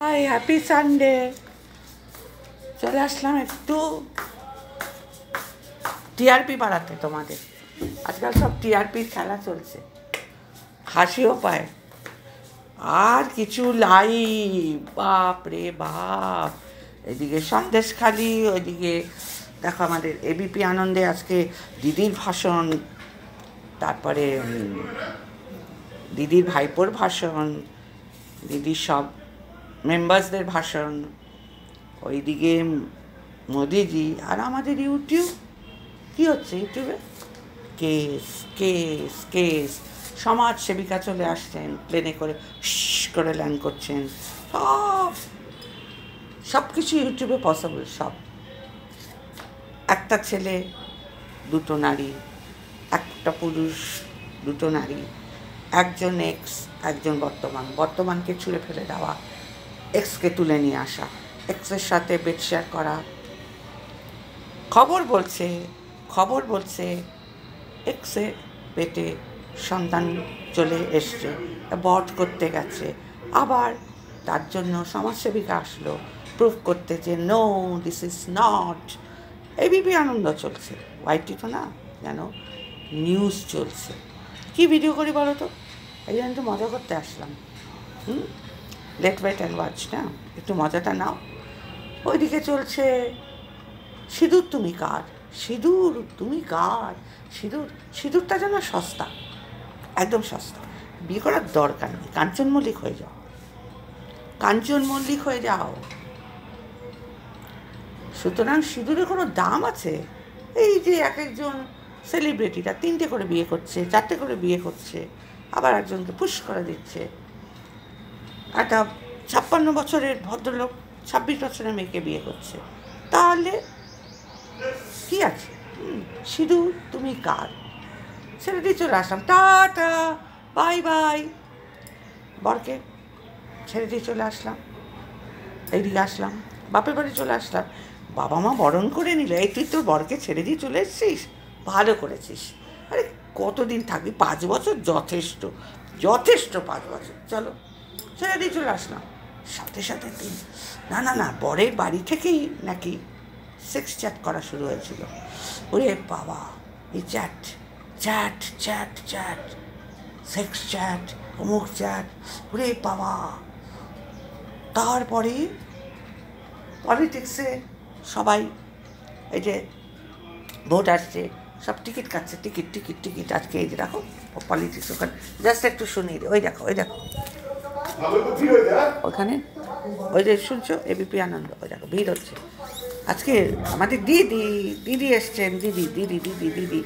High happy Sunday চলে আসলাম একটু TRP বাড়াতে তোমাদের। আজকাল সব টিআরপির খেলা চলছে। হাসিও পায়। আর কিছু লাইভ বাপ রে বাপ। এদিকে সন্দেশখালি ওইদিকে দেখো আমাদের এবিপি আনন্দে আজকে দিদির ভাষণ, তারপরে দিদির ভাইপোর ভাষণ, দিদির সব মেম্বার্সদের ভাষণ। ওইদিকে মোদিজি আর আমাদের ইউটিউব। কি হচ্ছে ইউটিউবে? Case case case. সমাজ সেবিকা চলে আসছেন প্লেনে করে করে ল্যান্ড করছেন। সব সব কিছু ইউটিউবে পসিবল সব। একটা ছেলে, দুটো নারী, একটা পুরুষ, দুটো নারী। একজন এক্স একজন বর্তমান। বর্তমানকে ছুঁড়ে ফেলে দেওয়া। এক্সকে তুলে নিয়ে আসা এক্সের সাথে বেড শেয়ার করা। খবর বলছে খবর বলছে এক্সে পেটে সন্তান চলে এসছে বট করতে গেছে। আবার তার জন্য সমাজসেবিকা আসলো প্রুফ করতে যে no this is not ABP Ananda চলছে। ওয়াইটি তো না যেন নিউজ চলছে। কি ভিডিও করি বলো তো? এই জন্য একটু মজা করতে আসলাম। হুম? লেট ওয়েট অ্যান্ড ওয়াচ না? একটু মজাটা নাও। ওইদিকে চলছে, সিঁদুর তুমি কার? সিঁদুর তুমি কার? সিঁদুর, সিঁদুরটা যেন সস্তা, একদম সস্তা। বিয়ে করার দরকার নেই, কাঞ্চন মল্লিক হয়ে যাও। কাঞ্চন মল্লিক হয়ে যাও। সুতরাং সিঁদুরের কোনো দাম আছে? এই যে এক একজন সেলিব্রিটিরা তিনটে করে বিয়ে করছে, চারটে করে বিয়ে করছে, আবার একজনকে পুশ করে দিচ্ছে। একটা ছাপ্পান্ন বছরের ভদ্রলোক, ছাব্বিশ বছরের মেয়েকে বিয়ে করছে। তাহলে কি আছে? সিঁদুর, তুমি কার? দিয়ে চলে আসলাম টাটা, বাই বাই। বরকে দিয়ে চলে আসলাম। এইদিকে আসলাম। বাপের বাড়ি চলে আসলাম। বাবা মা বরণ করে নিল। এই তুই তোর বরকে ছেড়ে দিয়ে চলে এসছিস? ভালো করেছিস। আরে কতদিন থাকবি? পাঁচ বছর যথেষ্ট। যথেষ্ট পাঁচ বছর। চলো। ছেড়ে দিয়ে চলে আসলাম। সাথে সাথে দিন না না না বরের বাড়ি থেকেই নাকি সেক্স চ্যাট করা শুরু হয়েছিল। ওরে বাবা, এই chat chat chat chat sex chat অমুক চ্যাট ওরে বাবা। তারপরে পলিটিক্সে সবাই এই যে ভোট আসছে, সব টিকিট কাটছে টিকিট টিকিট টিকিট আজকে এই যে দেখো পলিটিক্স ওখানে জাস্ট একটু দিই ওই দেখো ওই দেখো। ওখানে? ওই যে শুনছো? এবিপি আনন্দ। ওই দেখো, ভিড় হচ্ছে। আজকে আমাদের দিদি দিদি এসছেন, দিদি দিদি দিদি দিদি।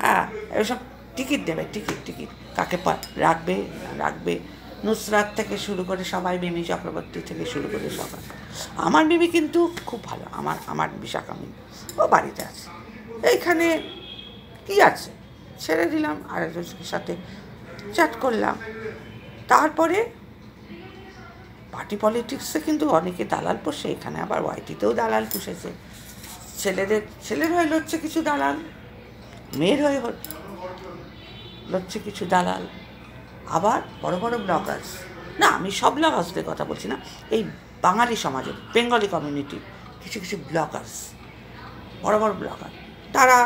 হ্যাঁ এসব টিকিট দেবে, টিকিট টিকিট। কাকে রাখবে রাখবে? নুসরাত থেকে শুরু করে সবাই, মিমি চক্রবর্তী থেকে শুরু করে সবাই। আমার মিমি কিন্তু খুব ভালো। আমার আমার বিশাখা মিমি। ও বাড়িতে আছে। এইখানে কি আছে? ছেড়ে দিলাম আরেকজনের সাথে চ্যাট করলাম। তারপরে পার্টি পলিটিক্সে কিন্তু অনেকে দালাল পোষে, এখানে আবার ওয়াইটিতেও দালাল পুষেছে। ছেলেদের, ছেলের হয়ে লড়ছে কিছু দালাল, মেয়ের হয়ে লড়ছে কিছু দালাল। আবার বড় বড় ব্লগার্স না, আমি সব ব্লগার্সদের কথা বলছি না, এই বাঙালি সমাজে বেঙ্গলি কমিউনিটি কিছু কিছু ব্লগার্স বড় বড় ব্লগার তারা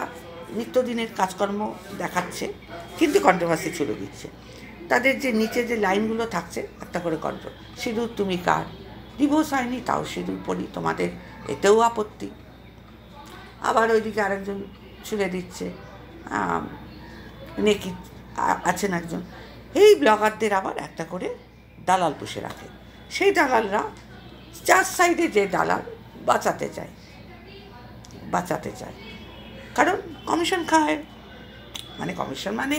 নিত্যদিনের কাজকর্ম দেখাচ্ছে, কিন্তু কন্ট্রোভার্সি ছুড়ে দিচ্ছে। তাদের যে নিচে যে লাইনগুলো থাকছে একটা করে কন্ট্রোল সিঁদুর তুমি কার? ডিভোর্স হয়নি, তাও সিঁদুর পড়ি তোমাদের এতেও আপত্তি। আবার ওইদিকে আরেকজন ছুড়ে দিচ্ছে নেকি আছেন একজন। এই ব্লগারদের আবার একটা করে দালাল পুষে রাখে। সেই দালালরা চার সাইডে যে দালাল বাঁচাতে চায় বাঁচাতে চায়। কারণ কমিশন খায়। মানে কমিশন মানে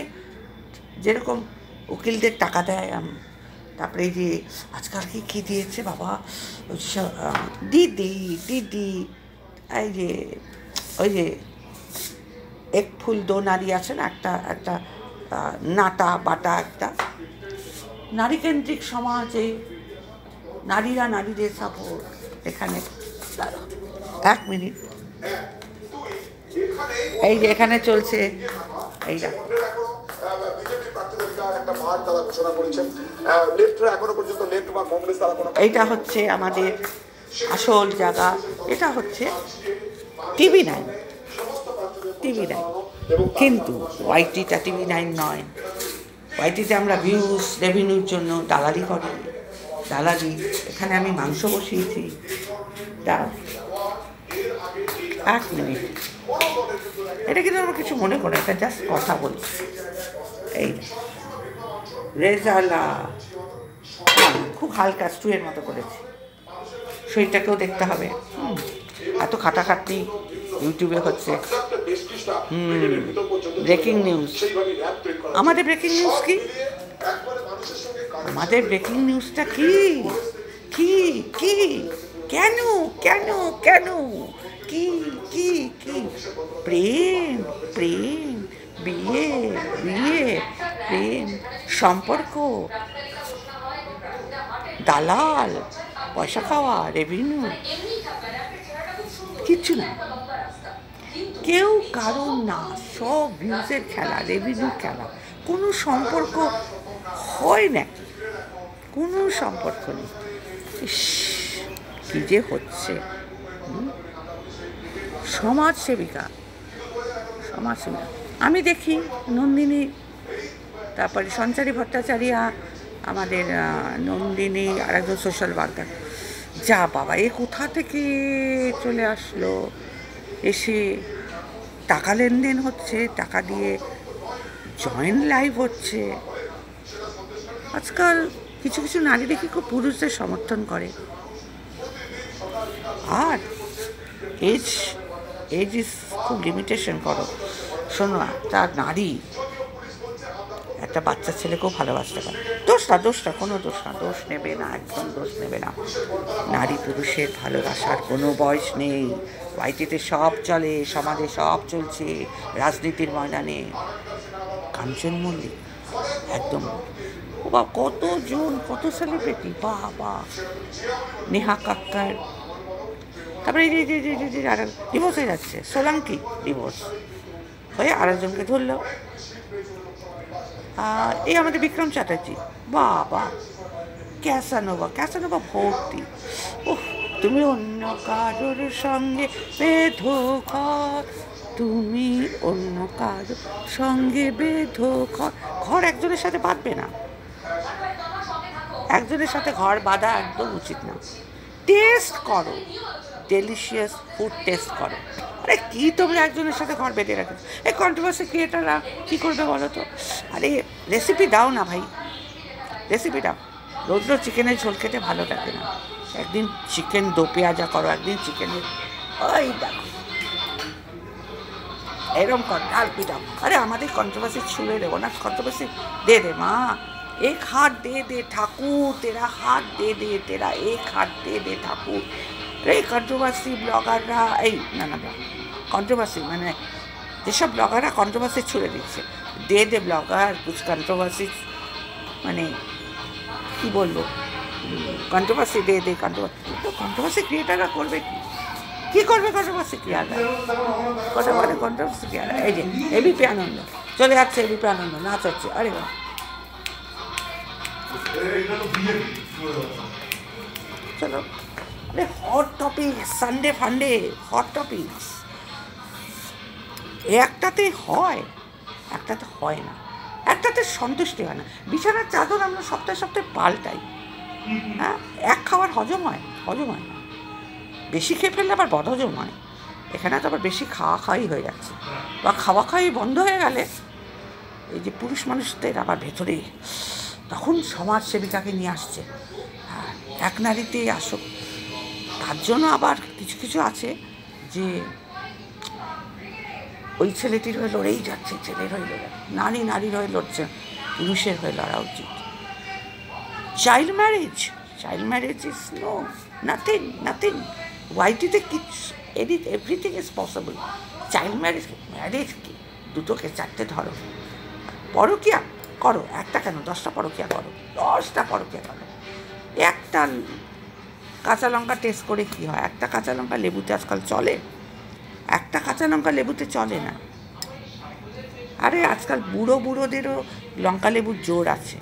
যেরকম উকিলদের টাকা দেয় তারপরে যে আজকাল কি কী দিয়েছে বাবা? দিদি দিদি, এই যে, ওই যে এক ফুল দো নারী আছে না, একটা একটা নাটা বাটা একটা। নারীকেন্দ্রিক সমাজে নারীরা নারীদের সাপোর্ট এখানে। এক মিনিট। এই যে এখানে চলছে, এই এখনও পর্যন্ত হচ্ছে আমাদের আসল জায়গা। এটা হচ্ছে টিভি নাইন। TV nine. কিন্তু ওয়াইটিটা টিভি নাইন নয়। ওয়াইটিতে আমরা ভিউজ রেভিনিউর জন্য দালালি করি। দালালি, এখানে আমি মাংস বসিয়েছি। দাঁড়াও। এক মিনিট। এটা কিন্তু আমার কিছু মনে করে এটা জাস্ট কথা বলি এই রেজালা। হ্যাঁ, খুব হালকা স্টুয়ের মতো করেছি। শরীরটাকেও দেখতে হবে। এত খাটাখাটনি ইউটিউবে হচ্ছে। ব্রেকিং নিউজ আমাদের ব্রেকিং নিউজ কি? আমাদের ব্রেকিং নিউজটা কি? কি কি? কেন কেন কেন? কি কি কি? প্রেম প্রেম বিয়ে বিয়ে প্রেম। সম্পর্ক। দালাল পয়সা খাওয়া রেভিনিউ কিচ্ছু না। কেউ কারণ না সব ভিউজের খেলা রেভিনিউ খেলা। কোনো সম্পর্ক হয় না। কোনো সম্পর্ক নেই। ইস, কি যে হচ্ছে। সমাজসেবিকা। সমাজসেবিকা। আমি দেখি নন্দিনী তারপরে সঞ্চারী ভট্টাচার্যা, আমাদের নন্দিনী আর একজন সোশ্যাল ওয়ার্কার যা বাবা, এ কোথা থেকে চলে আসলো? এসে টাকা লেনদেন হচ্ছে, টাকা দিয়ে জয়েন্ট লাইভ হচ্ছে। আজকাল কিছু কিছু নারী দেখি খুব পুরুষদের সমর্থন করে। আর এজ এজ ইস খুব লিমিটেশন করো। শোনো একটা নারী একটা বাচ্চা ছেলেকেও ভালোবাসতে পারে। দোষ না দোষ না, কোনো দোষ না, দোষ নেবে না, একদম দোষ নেবে না। নারী পুরুষের ভালোবাসার কোনো বয়স নেই। বাড়িতে সব চলে, সমাজে সব চলছে, রাজনীতির ময়দানে কাঞ্চন মল্লিক, একদম। বা কতজন কত সেলিব্রিটি বা বা নেহা কাক্কার। তারপরে এই যে যে যে ডিভোর্স হয়ে যাচ্ছে। সোলাঙ্কি ডিভোর্স হয়ে আরেকজনকে ধরলো। এই আমাদের বিক্রম চ্যাটার্জি। বাবা, ক্যাসানোভা ক্যাসানোভা ভর্তি। ওহ তুমি অন্য কারোর সঙ্গে বেঁধো ঘর, তুমি অন্য কারোর সঙ্গে বেঁধো ঘর। ঘর একজনের সাথে বাঁধবে না। একজনের সাথে ঘর বাঁধা একদম উচিত না। টেস্ট করো। ডেলিশিয়াস ফুড টেস্ট করো আরে কি তোমরা একজনের সাথে ঘর বেঁধে রাখো এই কন্ট্রোভার্সি ক্রিয়েটাররা কী করবে বলো তো আরে রেসিপি দাও না ভাই রেসিপি দাও রোজ রোজ চিকেনের ঝোল খেতে ভালো লাগে না একদিন চিকেন দো পেঁয়াজা করো একদিন চিকেনের ওই দেখো এরম কর ডাল পিটাও আরে আমাদের কন্ট্রোভার্সি ছুঁড়ে দেবো না কন্ট্রোভার্সি দে দে মা एक हाथ दे दे ठाकुर तेरा हाथ दे दे तेरा एक हाथ दे दे ঠাকুর এই কন্ট্রোভার্সি ব্লগাররা এই না না কন্ট্রোভার্সি মানে যেসব ব্লগাররা কন্ট্রোভার্সি ছুড়ে দিচ্ছে দে দে ব্লগার কুছ কন্ট্রোভার্সি মানে কি বলব কন্ট্রোভার্সি দে দে কন্ট্রোভার্সি তো কন্ট্রোভার্সি ক্রিয়েটাররা করবে কি? কী করবে কন্ট্রোভার্সি ক্রিয়েটার কথা বলে কন্ট্রোভার্সি ক্রিয়েটার এই যে এবিপি আনন্দ চলে যাচ্ছে এবিপি আনন্দ নাচ হচ্ছে আরে বাহ। চলো। আরে hot topic Sunday funday hot topics একটাতে হয় একটাতে হয় না। একটাতে সন্তুষ্টি হয় না। বিছানার চাদর আমরা সপ্তাহে সপ্তাহে পাল্টাই। হ্যাঁ এক খাবার হজম হয় হজম হয় না। বেশি খেয়ে ফেললে আবার বদহজম হয়। এখানে তো আবার বেশি খাওয়া খাওয়াই হয়ে যাচ্ছে। বা খাওয়া খাওয়াই বন্ধ হয়ে গেলে এই যে পুরুষ মানুষদের আবার ভেতরে, তখন সমাজ সেবিকাকে নিয়ে আসছে। হ্যাঁ এক নারীতেই আসুক। তার জন্য আবার কিছু কিছু আছে যে ওই ছেলেটির হয়ে লড়েই যাচ্ছে, ছেলের হয়ে লড়ে, নারী, নারীর হয়ে লড়ছে, পুরুষের হয়ে লড়া উচিত। Child marriage child marriage is no nothing nothing ওয়াইটিতে কিচ্ছু any everything is possible child marriage marriage কি? দুটোকে চারটে ধরো। পরকিয়া করো, একটা কেন? দশটা পরকিয়া করো। দশটা পরকিয়া করো। একটা কাঁচা লঙ্কা টেস্ট করে কী হয়? একটা কাঁচা লঙ্কা লেবুতে আজকাল চলে, একটা কাঁচা লঙ্কা লেবুতে চলে না। আরে আজকাল বুড়ো বুড়োদেরও লঙ্কা লেবুর জোর আছে।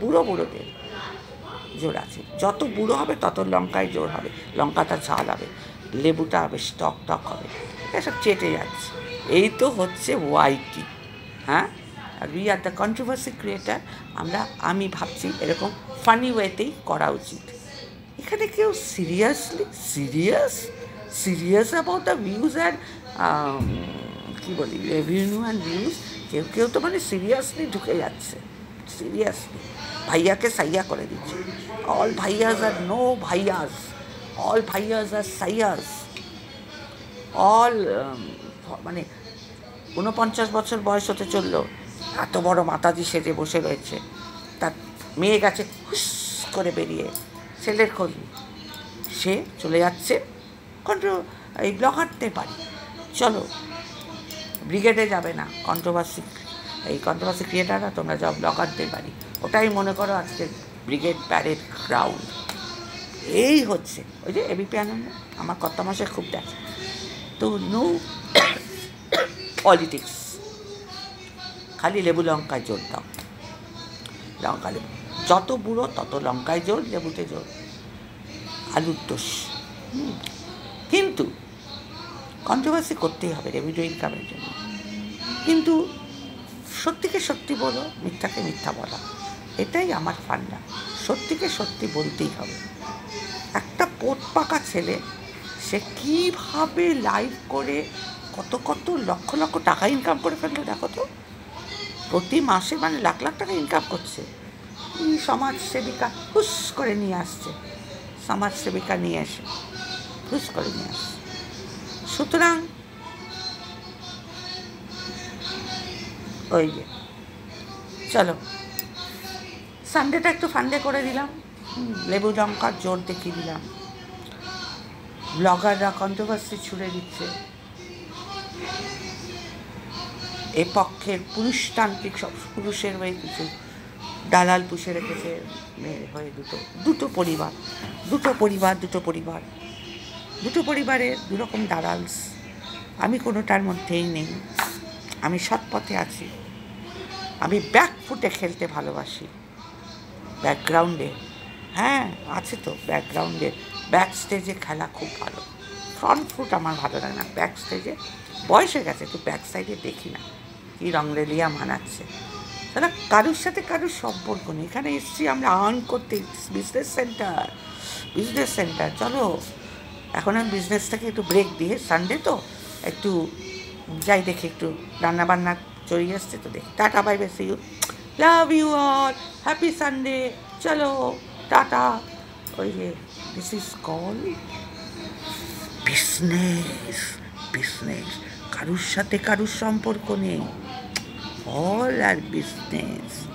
বুড়ো বুড়োদের জোর আছে। যত বুড়ো হবে তত লঙ্কায় জোর হবে, লঙ্কাটা ঝাল হবে, লেবুটা হবে টক টক হবে, এসব চেটে যাচ্ছে। এই তো হচ্ছে ওয়াইটি হ্যাঁ? আর we are the controversy creator আমরা, আমি ভাবছি এরকম ফানি ওয়েতেই করা উচিত। এখানে কেউ seriously, serious serious about the views and কী বলি রেভিনিউ অ্যান্ড ভিউজ কেউ কেউ তো মানে সিরিয়াসলি ঢুকে যাচ্ছে, সিরিয়াসলি। ভাইয়াকে সাইয়া করে দিচ্ছে। অল ভাইয়াস আর নো ভাইয়াস অল ভাইয়াস আর সাইয়াস। অল মানে ঊনপঞ্চাশ বছর বয়স হতে চলল, এত বড় মাতাজি সেজে বসে রয়েছে। মেয়ে গেছে, হুস করে বেরিয়ে ছেলের খোঁজ সে চলে যাচ্ছে কন্ট্রো, এই ব্লগারতে পারি চলো, ব্রিগেডে যাবে না কন্ট্রোভার্সি, এই কন্ট্রোভার্সি ক্রিয়েটাররা, তোমরা যাও ব্লগারদের বাড়ি। ওটাই মনে করো আজকে ব্রিগেড প্যারেড ক্রাউড এই হচ্ছে, ওই যে এবিপি আনন্দ, আমার কত মাসে খুব দেখে। তো নো পলিটিক্স, খালি লেবু লঙ্কায় জোর দাও। লঙ্কা লেবু। যত বুড়ো তত লঙ্কায় জোর, লেবুতে জোর। আলুর দোষ। কিন্তু কন্ট্রোভার্সি করতেই হবে রেভিনিউ ইনকামের জন্য। কিন্তু সত্যিকে সত্যি বলো, মিথ্যাকে মিথ্যা বলা, এটাই আমার ফান্ডা। সত্যিকে সত্যি বলতেই হবে। একটা পোট পাকা ছেলে, সে কীভাবে লাইভ করে, কত কত লক্ষ লক্ষ টাকা ইনকাম করে ফেলল দেখো তো? প্রতি মাসে মানে লাখ লাখ টাকা ইনকাম করছে। এই সমাজ সেবিকা হুস করে নিয়ে আসছে। সমাজ সেবিকা নিয়ে এসে হুস করে নিয়ে আসছে। সুতরাং ওই যে, চলো। সানডেটা একটু ফান্ডে করে দিলাম। লেবু লঙ্কার জোর দেখিয়ে দিলাম। ব্লগাররা কন্ট্রোভার্সি ছুড়ে দিচ্ছে। এ পক্ষের পুরুষতান্ত্রিক সব পুরুষের হয়ে কিছু দালাল পুষে রেখেছে হয়ে দুটো। দুটো পরিবার। দুটো পরিবার দুটো পরিবার। দুটো পরিবারের দুরকম দালালস। আমি কোনোটার মধ্যেই নেই। আমি সৎ পথে আছি। আমি ব্যাক ফুটে খেলতে ভালোবাসি। ব্যাকগ্রাউন্ডে হ্যাঁ আছে তো ব্যাকগ্রাউন্ডে ব্যাক স্টেজে খেলা খুব ভালো। ফ্রন্ট ফুট আমার ভালো লাগে না। ব্যাক স্টেজে বয়স হয়ে গেছে একটু ব্যাক সাইডে দেখি না। কি রংরেলিয়া মানাচ্ছে। তাহলে কারুর সাথে কারুর সম্পর্ক নেই। এখানে এসছি আমরা আর্ন করতে বিজনেস সেন্টার। বিজনেস সেন্টার, চলো। এখন আমি বিজনেসটাকে একটু ব্রেক দিয়ে সানডে তো? একটু যাই দেখি, একটু রান্না বান্না চড়িয়ে আসছে তো দেখি। টাটা বাই বেসি you love you all happy Sunday চলো, টাটা। ওই যে this is call business business কারুর সাথে কারুর সম্পর্ক নেই। অল আর বিজনেস